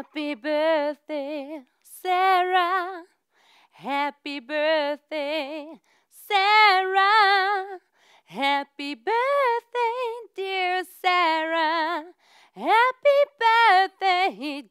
Happy birthday, Sarah. Happy birthday, Sarah. Happy birthday, dear Sarah. Happy birthday.